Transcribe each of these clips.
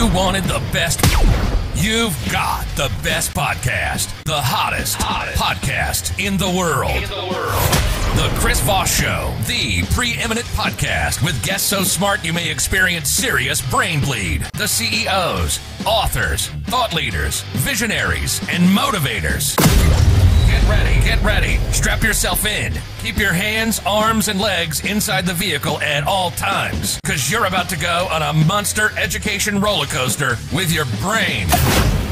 You wanted the best. You've got the best podcast, the hottest, hottest. podcast in the world. In the world. The Chris Voss Show, the preeminent podcast with guests so smart you may experience serious brain bleed. The CEOs, authors, thought leaders, visionaries, and motivators. Get ready, get ready. Strap yourself in. Keep your hands, arms, and legs inside the vehicle at all times, because you're about to go on a monster education roller coaster with your brain.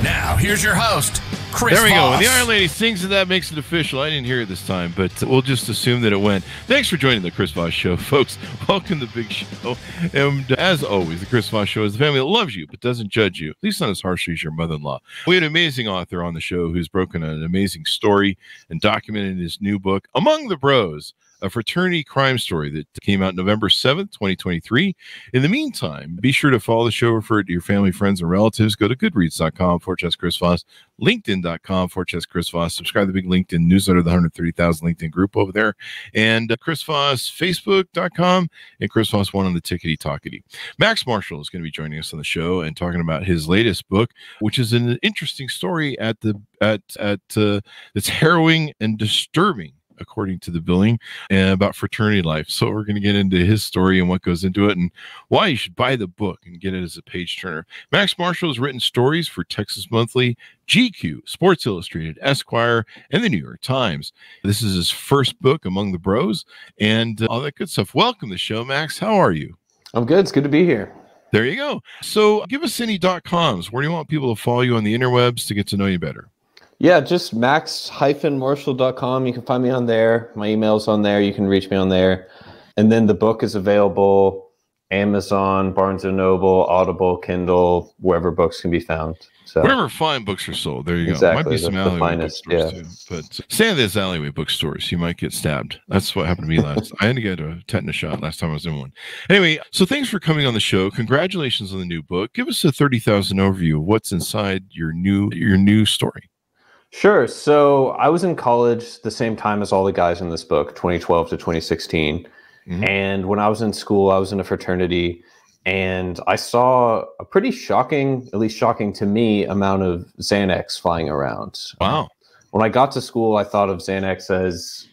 Now, here's your host, Chris. There we go. Voss. When the Iron Lady sings and that makes it official. I didn't hear it this time, but we'll just assume that it went. Thanks for joining the Chris Voss Show, folks. Welcome to the big show. And uh, as always, the Chris Voss Show is the family that loves you but doesn't judge you, at least not as harshly as your mother-in-law. We had an amazing author on the show who's broken an amazing story and documented in his new book, Among the Bros a fraternity crime story that came out November 7th, 2023. In the meantime, be sure to follow the show, refer it to your family, friends, and relatives. Go to goodreads.com for slash Chris Voss, linkedin.com for slash Chris Voss. Subscribe to the big LinkedIn newsletter, the 130,000 LinkedIn group over there, and uh, Chris Voss, facebook.com, and Chris Voss one on the tickety talkety. Max Marshall is going to be joining us on the show and talking about his latest book, which is an interesting story at the at at uh, that's harrowing and disturbing according to the billing, and about fraternity life. So we're going to get into his story and what goes into it and why you should buy the book and get it as a page turner. Max Marshall has written stories for Texas Monthly, GQ, Sports Illustrated, Esquire, and the New York Times. This is his first book, Among the Bros, and uh, all that good stuff. Welcome to the show, Max. How are you? I'm good. It's good to be here. There you go. So give us any dot coms. Where do you want people to follow you on the interwebs to get to know you better? Yeah, just max-marshall.com. You can find me on there. My email's on there. You can reach me on there. And then the book is available Amazon, Barnes & Noble, Audible, Kindle, wherever books can be found. So Wherever fine books are sold, there you Exactly, go. Might be some alleyway finest, bookstores yeah. too. But stay in those alleyway bookstores. You might get stabbed. That's what happened to me last. I had to get a tetanus shot last time I was in one. Anyway, so thanks for coming on the show. Congratulations on the new book. Give us a thirty thousand overview of what's inside your new your new story. Sure. So I was in college the same time as all the guys in this book, 2012 to 2016. Mhm. And when I was in school, I was in a fraternity and I saw a pretty shocking, at least shocking to me, amount of Xanax flying around. Wow. When I got to school, I thought of Xanax as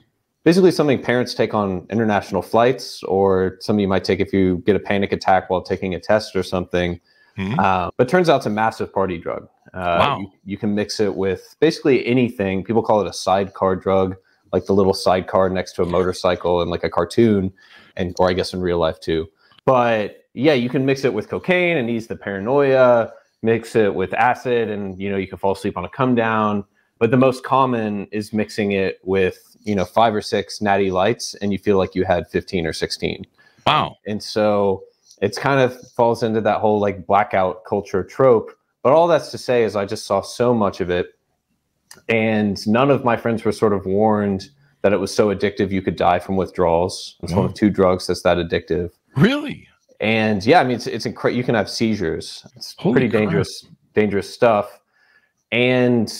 basically something parents take on international flights or something you might take if you get a panic attack while taking a test or something. Mhm. Uh, but turns out it's a massive party drug. Uh, Wow. you, you can mix it with basically anything. People call it a sidecar drug, like the little sidecar next to a motorcycle and like a cartoon, and or I guess in real life too. But yeah, you can mix it with cocaine and ease the paranoia. Mix it with acid, and you know you can fall asleep on a come down. But the most common is mixing it with you know five or six natty lights, and you feel like you had fifteen or sixteen Wow. and so it's kind of falls into that whole like blackout culture trope but all that's to say is i just saw so much of it and none of my friends were sort of warned that it was so addictive you could die from withdrawals. It's one of mm. two drugs that's that addictive. Really? and yeah i mean it's, it's incredible you can have seizures. It's Holy pretty crap. dangerous dangerous stuff. And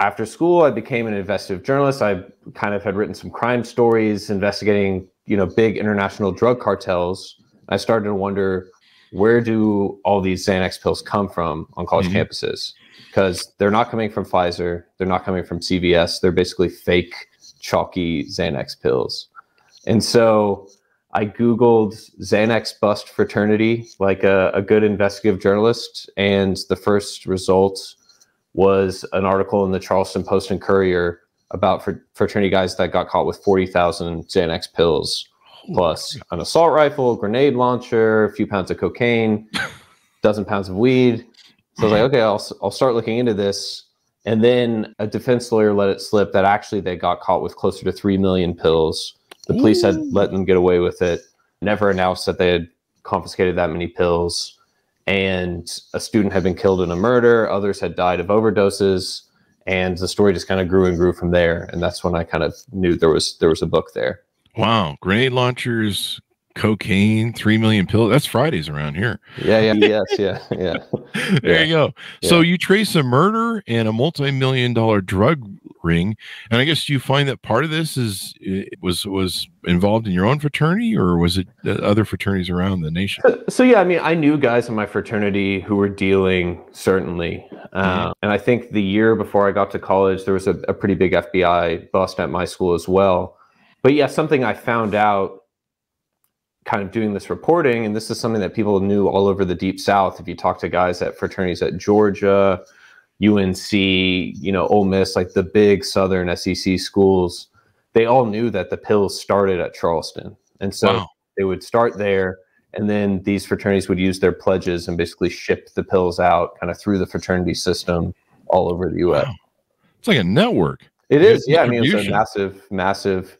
after school i became an investigative journalist. I kind of had written some crime stories investigating you know big international drug cartels. I started to wonder where do all these xanax pills come from on college Mhm. campuses? Because they're not coming from pfizer they're not coming from cvs they're basically fake chalky xanax pills. And so I Googled Xanax bust fraternity, like a, a good investigative journalist, and the first result was an article in the Charleston Post and Courier about fr- fraternity guys that got caught with 40,000 Xanax pills, plus an assault rifle, grenade launcher, a few pounds of cocaine, dozen pounds of weed. So I was like, okay, I'll, I'll start looking into this. And then a defense lawyer let it slip that actually they got caught with closer to 3 million pills. The police had let them get away with it, never announced that they had confiscated that many pills. And a student had been killed in a murder, others had died of overdoses. And the story just kind of grew and grew from there. And that's when I kind of knew there was there was a book there. Wow. Grenade launchers, cocaine, three million pills. That's Fridays around here. Yeah, yeah, yes, yeah, yeah. there Yeah. you go. So you trace a murder and a multi-million dollar drug ring. And I guess you find that part of this is was was involved in your own fraternity, or was it other fraternities around the nation? So, so yeah, I mean, I knew guys in my fraternity who were dealing certainly, uh, mm-hmm. and I think the year before I got to college, there was a, a pretty big FBI bust at my school as well. But yeah, something I found out kind of doing this reporting, and this is something that people knew all over the deep south. If you talk to guys at fraternities at Georgia, UNC, you know, Ole Miss, like the big Southern SEC schools, they all knew that the pills started at Charleston, and so wow. they would start there, and then these fraternities would use their pledges and basically ship the pills out, kind of through the fraternity system all over the U.S. Wow. It's like a network. It is, yeah. I mean, it's a massive, massive,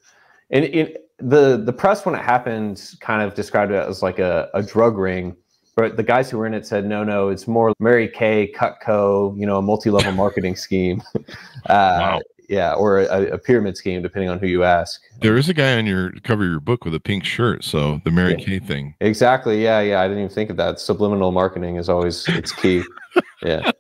and it, the the press when it happened kind of described it as like a, a drug ring but the guys who were in it said no no it's more mary kay cutco you know a multi-level marketing scheme uh, wow. Yeah or a, a, pyramid scheme depending on who you ask. There is a guy on your cover of your book with a pink shirt so the mary yeah. kay thing. Exactly yeah yeah i didn't even think of that. Subliminal marketing is always it's key. Yeah.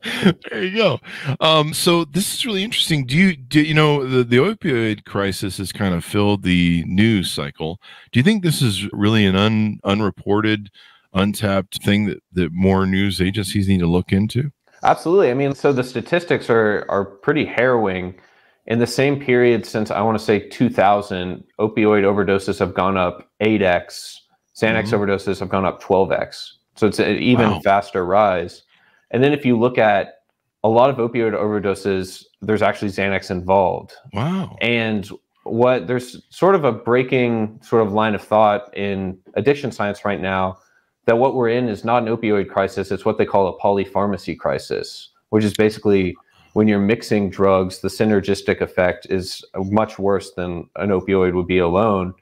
There you go. Um, so this is really interesting. Do you do you know the, the opioid crisis has kind of filled the news cycle. Do you think this is really an un, unreported untapped thing that, that more news agencies need to look into? Absolutely. I mean so the statistics are are pretty harrowing in the same period since i want to say 2000 opioid overdoses have gone up 8x xanax mm-hmm. overdoses have gone up 12x so it's an even wow. faster rise and then if you look at a lot of opioid overdoses, there's actually Xanax involved. Wow. And what there's sort of a breaking sort of line of thought in addiction science right now that what we're in is not an opioid crisis, it's what they call a polypharmacy crisis, which is basically when you're mixing drugs, the synergistic effect is much worse than an opioid would be alone.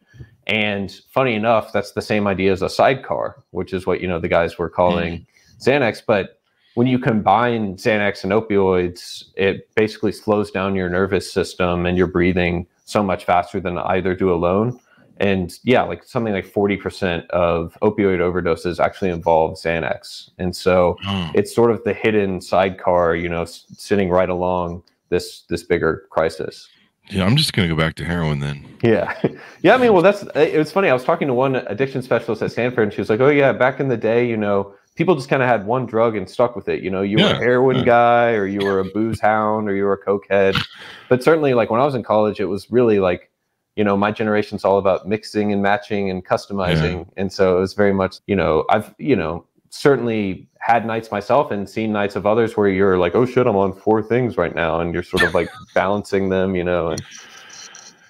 And funny enough, that's the same idea as a sidecar, which is what you know the guys were calling mm. Xanax. But when you combine Xanax and opioids, it basically slows down your nervous system and your breathing so much faster than either do alone. And yeah, like something like 40% of opioid overdoses actually involve Xanax. And so mm. it's sort of the hidden sidecar, you know, s- sitting right along this this bigger crisis. Yeah, I'm just gonna go back to heroin then. Yeah, yeah. I mean, well, that's it was funny. I was talking to one addiction specialist at Stanford, and she was like, "Oh yeah, back in the day, you know, people just kind of had one drug and stuck with it. You know, you yeah, were a heroin yeah. guy, or you were a booze hound, or you were a cokehead. But certainly, like when I was in college, it was really like, you know, my generation's all about mixing and matching and customizing, yeah. and so it was very much, you know, I've, you know, certainly had nights myself and seen nights of others where you're like, oh shit, I'm on four things right now, and you're sort of like balancing them, you know, and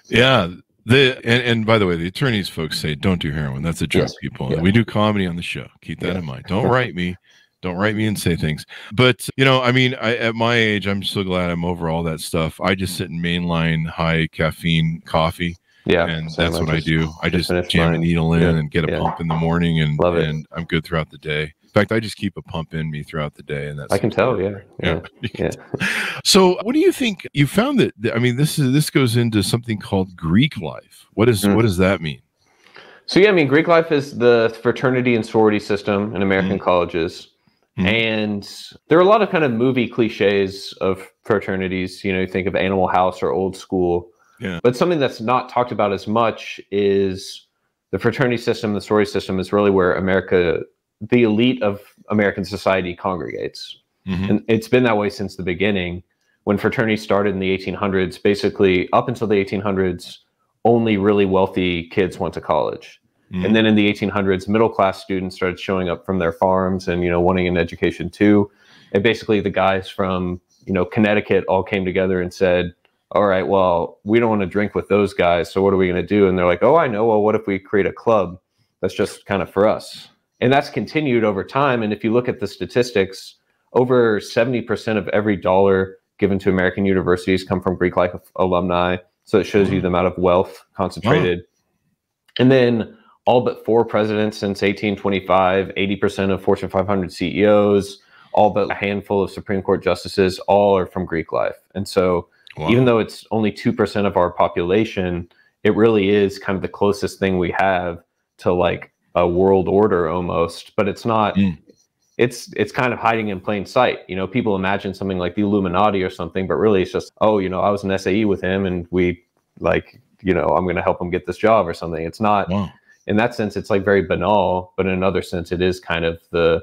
yeah the and, and by the way, the attorneys folks say don't do heroin. That's a joke, yes. people. Yeah. We do comedy on the show. Keep that yeah. in mind. Don't write me. Don't write me and say things. But you know, I mean, I, at my age, I'm so glad I'm over all that stuff. I just sit in mainline high caffeine coffee. Yeah, and that's what I do. I just jam mine. a needle in yeah. and get a pump in the morning, and and I'm good throughout the day. In fact, I just keep a pump in me throughout the day, and that's I can tell. Yeah, yeah. yeah. so, what do you think? You found that? I mean, this is this goes into something called Greek life. What is mm. what does that mean? So yeah, I mean, Greek life is the fraternity and sorority system in American mm. colleges. Mm. And there are a lot of kind of movie cliches of fraternities. You know, you think of Animal House or Old School. Yeah. But something that's not talked about as much is the fraternity system, the sorority system is really where America the elite of American society congregates. Mm-hmm. And it's been that way since the beginning. When fraternities started in the 1800s, basically up until the 1800s, only really wealthy kids went to college. Mm-hmm. And then in the 1800s, middle class students started showing up from their farms and you know wanting an education too. And basically, the guys from you know Connecticut all came together and said, "All right, well, we don't want to drink with those guys, so what are we going to do?" And they're like, "Oh, I know. Well, what if we create a club that's just kind of for us?" And that's continued over time. And if you look at the statistics, over 70% of every dollar given to American universities come from Greek life alumni. So it shows you the amount of wealth concentrated. And then all but four presidents since 1825, 80% of Fortune 500 CEOs, all but a handful of Supreme Court justices, all are from Greek life. And so wow. even though it's only 2% of our population, it really is kind of the closest thing we have to like a world order almost, but it's not. Mm. it's it's kind of hiding in plain sight. You know, people imagine something like the Illuminati or something, but really it's just, oh, you know, I was an SAE with him and we like, you know, I'm going to help him get this job or something. It's not Wow. In that sense it's like very banal, but in another sense it is kind of the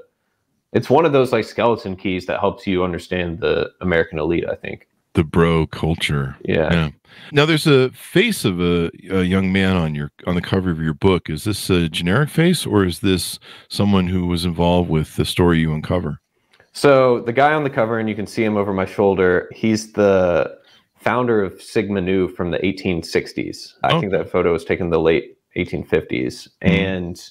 it's one of those like skeleton keys that helps you understand the American elite, I think. The bro culture. Yeah. Yeah. Now there's a face of a, a young man on your on the cover of your book. Is this a generic face or is this someone who was involved with the story you uncover? So the guy on the cover, and you can see him over my shoulder, he's the founder of Sigma Nu from the 1860s. I Oh. think that photo was taken the late 1850s. Mhm. And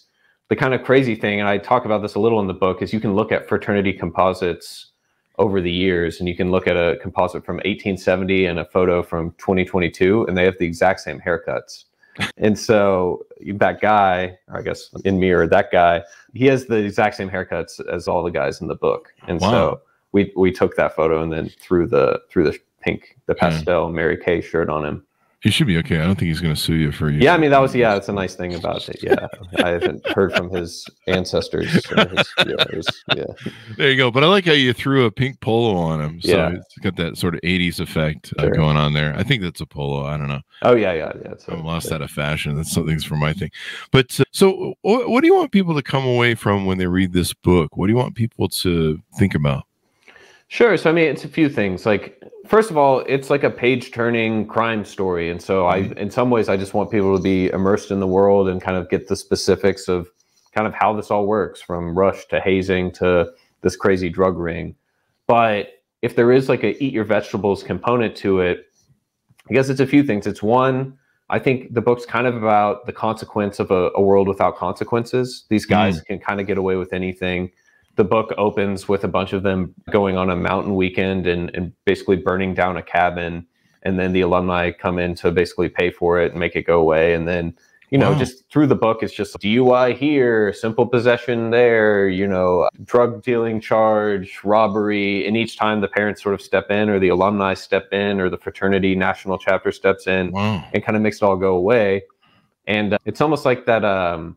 the kind of crazy thing, and I talk about this a little in the book, is you can look at fraternity composites over the years, and you can look at a composite from 1870 and a photo from 2022, and they have the exact same haircuts. and so that guy, or I guess in mirror, that guy, he has the exact same haircuts as all the guys in the book. And Wow. so we we took that photo and then threw the threw the pink, the Yeah. pastel Mary Kay shirt on him. He should be okay. I don't think he's going to sue you for you. Yeah, I mean that was yeah, that's a nice thing about it. Yeah, I haven't heard from his ancestors. or his- yeah, his- yeah. There you go. But I like how you threw a pink polo on him. So Yeah. it's got that sort of 80s effect uh, Sure. going on there. I think that's a polo. I don't know. Oh yeah, yeah, yeah. So, I'm lost out of fashion. That's something's for my thing. But uh, so, what do you want people to come away from when they read this book? What do you want people to think about? Sure. So I mean, it's a few things. Like, first of all, it's like a page-turning crime story, and so I, mm-hmm. in some ways, I just want people to be immersed in the world and kind of get the specifics of kind of how this all works, from rush to hazing to this crazy drug ring. But if there is like a eat your vegetables component to it, I guess it's a few things. It's one, I think the book's kind of about the consequence of a, a world without consequences. These guys mm. can kind of get away with anything the book opens with a bunch of them going on a mountain weekend and, and basically burning down a cabin and then the alumni come in to basically pay for it and make it go away and then you know Wow. just through the book it's just dui here simple possession there you know drug dealing charge robbery and each time the parents sort of step in or the alumni step in or the fraternity national chapter steps in Wow. and kind of makes it all go away. And uh, it's almost like that um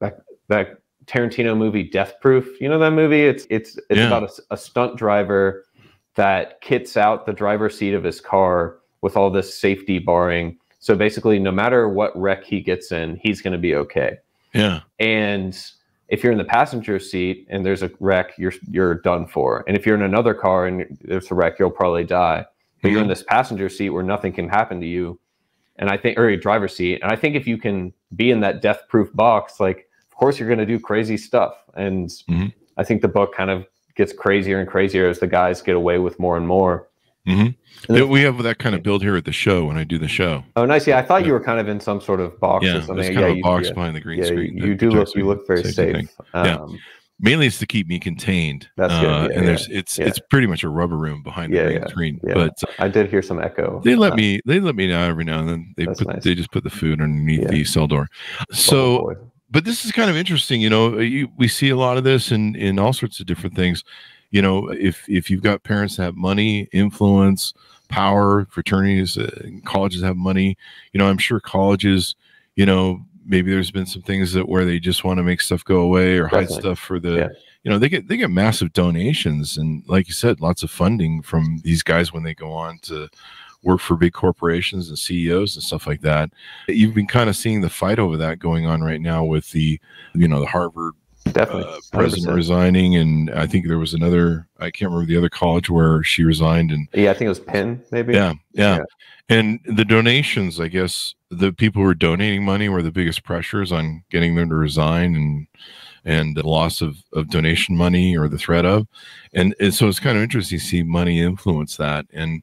that that Tarantino movie Death Proof. You know that movie? It's it's it's Yeah. about a stunt driver that kits out the driver's seat of his car with all this safety barring. So basically, no matter what wreck he gets in, he's going to be okay. Yeah. And if you're in the passenger seat and there's a wreck, you're you're done for. And if you're in another car and there's a wreck, you'll probably die. But you're in mm-hmm. this passenger seat where nothing can happen to you. And I think, or a driver's seat. And I think if you can be in that death-proof box, like course you're going to do crazy stuff. And Mhm. I think the book kind of gets crazier and crazier as the guys get away with more and more. hmm And we have that kind of build here at the show when I do the show. Oh, nice. Yeah, I thought Yeah. you were kind of in some sort of box Yeah, or something. kind yeah, of a you, box yeah, behind the green yeah, screen. you that do look you look very safe. Um, Yeah. Mainly, it's to keep me contained. That's good, Uh, and there's it's it's pretty much a rubber room behind the green screen. But uh, I did hear some echo. they let Uh, me they let me know every now and then. They put nice. they just put the food underneath the cell door. oh, So boy. But this is kind of interesting you know you, we see a lot of this in in all sorts of different things you know if if you've got parents that have money influence power fraternities uh, colleges have money you know i'm sure colleges you know maybe there's been some things that where they just want to make stuff go away or hide stuff for the Yeah. you know they get they get massive donations and like you said lots of funding from these guys when they go on to work for big corporations and CEOs and stuff like that. You've been kind of seeing the fight over that going on right now with the, you know, the Harvard definitely uh, president resigning, and I think there was another. I can't remember the other college where she resigned, and Yeah, I think it was Penn, maybe. yeah, yeah, Yeah. and the donations. I guess the people who were donating money were the biggest pressures on getting them to resign, and and the loss of, of donation money or the threat of, and, and so it's kind of interesting to see money influence that. And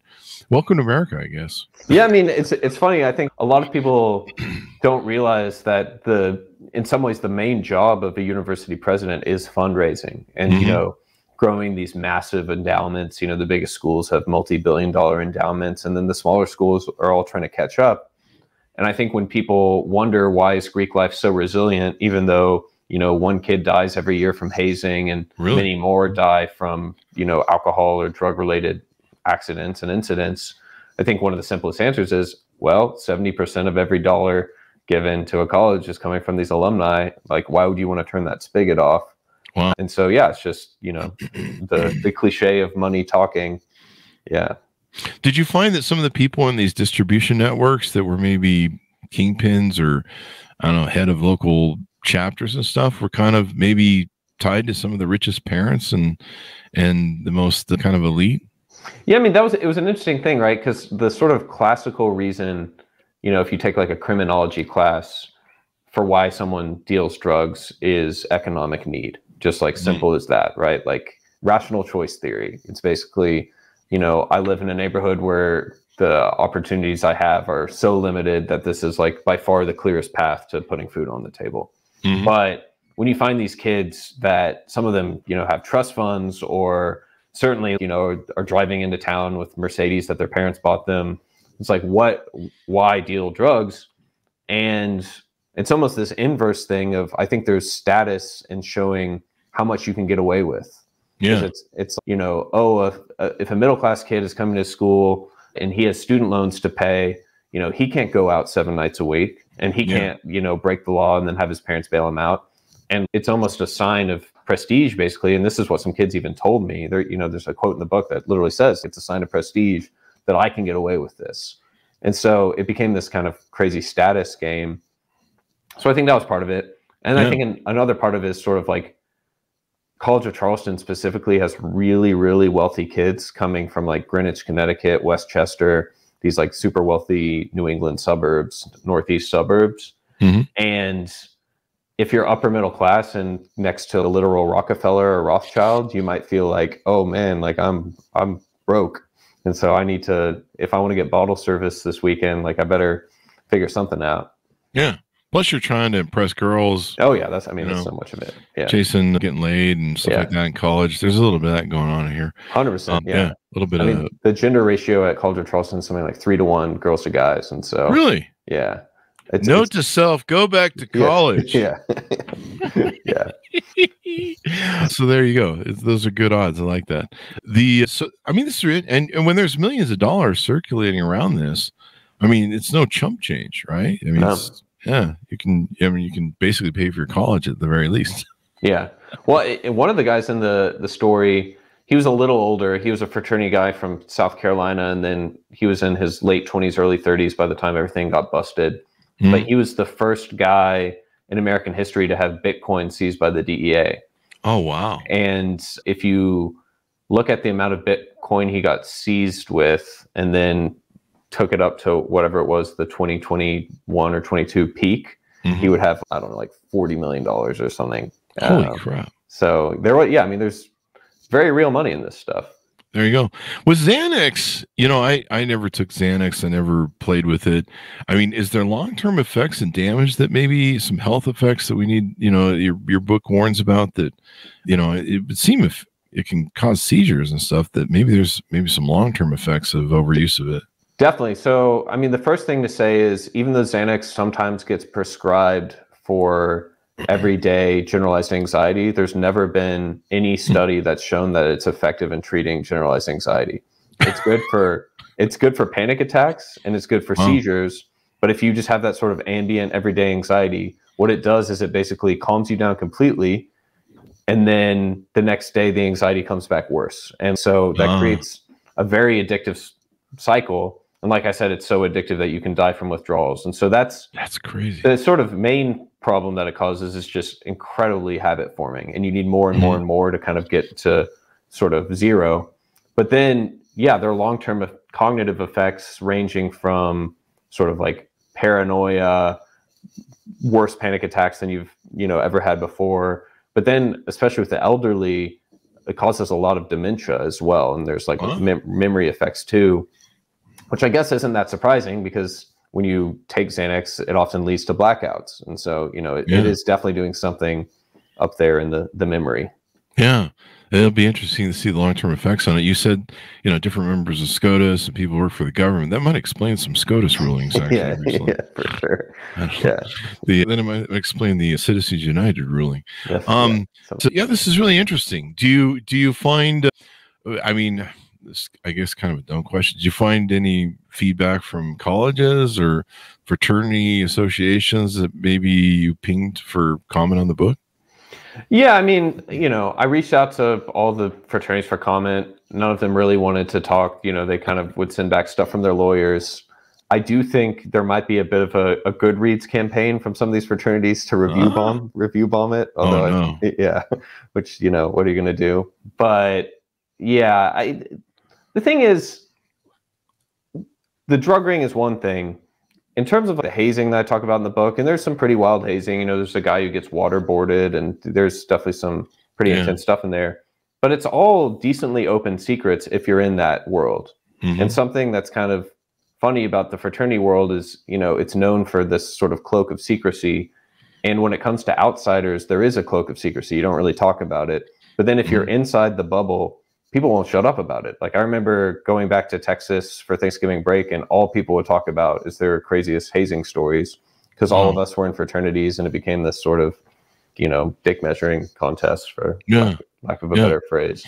welcome to America, I guess. Yeah, I mean, it's it's funny. I think a lot of people don't realize that the in some ways the main job of a university president is fundraising, and Mhm. you know, growing these massive endowments. You know, the biggest schools have multi-billion dollar endowments, and then the smaller schools are all trying to catch up. And I think when people wonder why is Greek life so resilient, even though you know one kid dies every year from hazing, and Really? many more die from you know alcohol or drug related accidents and incidents. I think one of the simplest answers is well, 70% of every dollar given to a college is coming from these alumni. Like, why would you want to turn that spigot off? Wow. And so yeah, it's just you know the the cliche of money talking. Yeah. Did you find that some of the people in these distribution networks that were maybe kingpins or I don't know head of local chapters and stuff were kind of maybe tied to some of the richest parents and and the most the kind of elite? Yeah, I mean that was it was an interesting thing, right? Because the sort of classical reason, you know, if you take like a criminology class for why someone deals drugs is economic need, just like mm-hmm. simple as that, right? Like rational choice theory. It's basically, you know, I live in a neighborhood where the opportunities I have are so limited that this is like by far the clearest path to putting food on the table. Mhm. But when you find these kids that some of them, you know, have trust funds or certainly, you know, are, are driving into town with Mercedes that their parents bought them, it's like, what, why deal drugs? And it's almost this inverse thing of I think there's status in showing how much you can get away with. Yeah. It's it's you know oh if, if a middle class kid is coming to school and he has student loans to pay, you know he can't go out seven nights a week and he Yeah. can't you know break the law and then have his parents bail him out. And it's almost a sign of prestige basically. And this is what some kids even told me. There you know there's a quote in the book that literally says it's a sign of prestige that I can get away with this. And so it became this kind of crazy status game. So I think that was part of it. And Yeah. I think an, another part of it is sort of like College of Charleston specifically has really, really wealthy kids coming from like Greenwich, Connecticut, Westchester, these like super wealthy New England suburbs, Northeast suburbs. Mhm. And if you're upper middle class and next to a literal Rockefeller or Rothschild, you might feel like, oh man, like I'm I'm broke. And so I need to, if I want to get bottle service this weekend, like I better figure something out. Yeah. Plus, you're trying to impress girls, Oh yeah, that's I mean that's know, so much of it. Yeah, chasing, getting laid, and stuff Yeah. like that in college. There's a little bit of that going on here. hundred Um, percent. yeah. Yeah. a little bit I of mean, the gender ratio at College of Charleston is something like three to one girls to guys, and so really. yeah. It's, Note it's- to self: go back to college. Yeah, yeah, so there you go. It's, those are good odds. I like that. The so I mean, this is and and when there's millions of dollars circulating around this, I mean, it's no chump change, right? I mean, No. it's, yeah, you can. I mean, you can basically pay for your college at the very least. yeah. Well, i i- one of the guys in the the story, he was a little older. He was a fraternity guy from South Carolina, and then he was in his late twenties, early thirties by the time everything got busted. Hmm. But he was the first guy in American history to have Bitcoin seized by the DEA. Oh wow! And if you look at the amount of Bitcoin he got seized with and then took it up to whatever it was, the 2021 or 22 peak, Mhm. he would have, I don't know, like $40 million or something. Holy Um, crap! so there was, yeah, I mean, there's very real money in this stuff. There you go. With Xanax, you know, I I never took Xanax. I never played with it. I mean, is there long term effects and damage that maybe some health effects that we need? You know, your your book warns about that. You know, it would seem if it can cause seizures and stuff that maybe there's maybe some long term effects of overuse of it. Definitely. So, I mean, the first thing to say is even though Xanax sometimes gets prescribed for everyday generalized anxiety, there's never been any hmm. study that's shown that it's effective in treating generalized anxiety. It's good for it's good for panic attacks and it's good for Wow. seizures. But if you just have that sort of ambient everyday anxiety, what it does is it basically calms you down completely. And then the next day, the anxiety comes back worse. And so that creates a very addictive cycle. And like I said, it's so addictive that you can die from withdrawals. And so that's That's crazy. the sort of main problem that it causes is just incredibly habit forming. And you need more and mm-hmm. more and more to kind of get to sort of zero. But then, yeah, there are long term cognitive effects ranging from sort of like paranoia, worse panic attacks than you've you know ever had before. But then, especially with the elderly, it causes a lot of dementia as well, and there's like Wow. mem- memory effects too, which I guess isn't that surprising because when you take Xanax, it often leads to blackouts, and so you know it, Yeah. it is definitely doing something up there in the the memory. Yeah. It'll be interesting to see the long term effects on it. You said, you know, different members of SCOTUS and people who work for the government. That might explain some SCOTUS rulings, actually. yeah, recently. yeah, for sure. Yeah, The, then it might explain the Citizens United ruling. definitely. Um, So- So yeah, this is really interesting. Do you do you find? Uh, I mean, this I guess kind of a dumb question. Did you find any feedback from colleges or fraternity associations that maybe you pinged for comment on the book? Yeah, I mean, you know, I reached out to all the fraternities for comment. None of them really wanted to talk. You know, they kind of would send back stuff from their lawyers. I do think there might be a bit of a, a Goodreads campaign from some of these fraternities to review Ah. bomb review bomb it. Oh, no. I, yeah, which you know, what are you going to do? But yeah, I the thing is, the drug ring is one thing. In terms of the hazing that I talk about in the book, and there's some pretty wild hazing. You know, there's a guy who gets waterboarded, and there's definitely some pretty Yeah. intense stuff in there. But it's all decently open secrets if you're in that world. Mhm. And something that's kind of funny about the fraternity world is, you know, it's known for this sort of cloak of secrecy. And when it comes to outsiders, there is a cloak of secrecy. You don't really talk about it. But then if you're inside the bubble, people won't shut up about it. Like I remember going back to Texas for Thanksgiving break, and all people would talk about is their craziest hazing stories because all of us were in fraternities, and it became this sort of, you know, dick measuring contest for Yeah. lack of a Yeah. better phrase.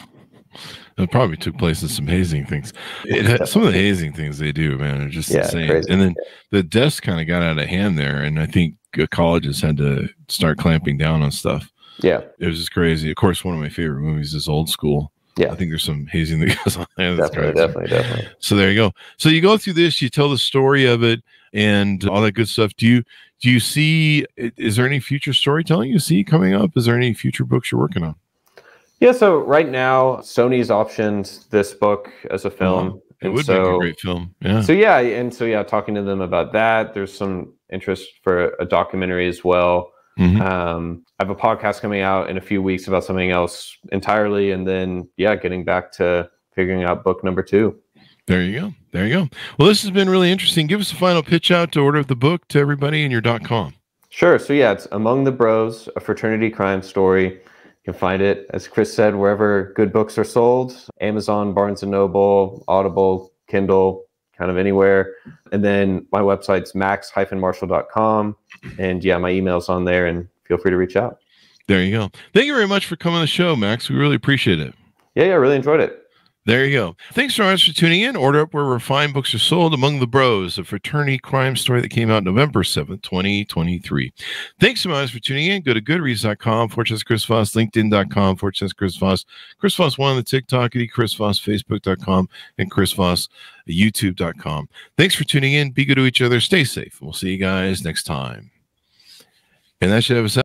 It probably took place in some hazing things. It some of the hazing things they do, man, are just Yeah, insane. crazy. And then the deaths kind of got out of hand there, and I think uh, colleges had to start clamping down on stuff. Yeah, It was just crazy. Of course, one of my favorite movies is Old School. Yeah. I think there's some hazing that goes on there. That's definitely, definitely, definitely. So there you go. So you go through this, you tell the story of it, and all that good stuff. Do you do you see? Is there any future storytelling you see coming up? Is there any future books you're working on? Yeah, so right now Sony's optioned this book as a film. It and would so, make a great film. Yeah. So yeah, and so yeah, talking to them about that. There's some interest for a documentary as well. Mhm. Um, I have a podcast coming out in a few weeks about something else entirely, and then yeah, getting back to figuring out book number two. There you go. There you go. Well, this has been really interesting. Give us a final pitch out to order the book to everybody in your dot com. Sure. So yeah, it's Among the Bros, a fraternity crime story. You can find it, as Chris said, wherever good books are sold: Amazon, Barnes and Noble, Audible, Kindle, kind of anywhere. And then my website's max-marshall.com. And yeah, my email's on there, and feel free to reach out. There you go. Thank you very much for coming on the show, Max. We really appreciate it. Yeah, yeah, I really enjoyed it. There you go. Thanks so much for tuning in. Order up where refined books are sold among the bros, a fraternity crime story that came out November 7th, 2023. Thanks so much for tuning in. Go to goodreads.com, forward slash Chris Voss, linkedin.com, forward slash Chris Voss, Chris Voss one on the TikTok, Chris Voss, facebook.com, and Chris Voss, youtube.com. Thanks for tuning in. Be good to each other. Stay safe. We'll see you guys next time. And that should have us